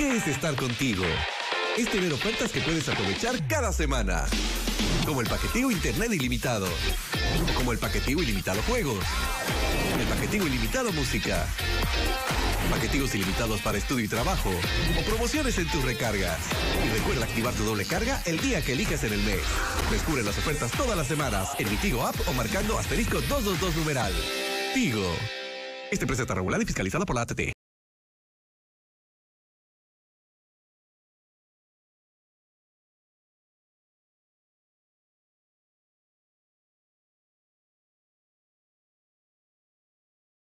¿Qué es estar contigo? Es tener ofertas que puedes aprovechar cada semana. Como el paqueteo internet ilimitado. Como el paqueteo ilimitado juegos. El paqueteo ilimitado música. Paquetivos ilimitados para estudio y trabajo. O promociones en tus recargas. Y recuerda activar tu doble carga el día que elijas en el mes. Descubre las ofertas todas las semanas en mi Tigo App o marcando asterisco 222 numeral. Tigo. Este precio está regulado y fiscalizado por la ATT.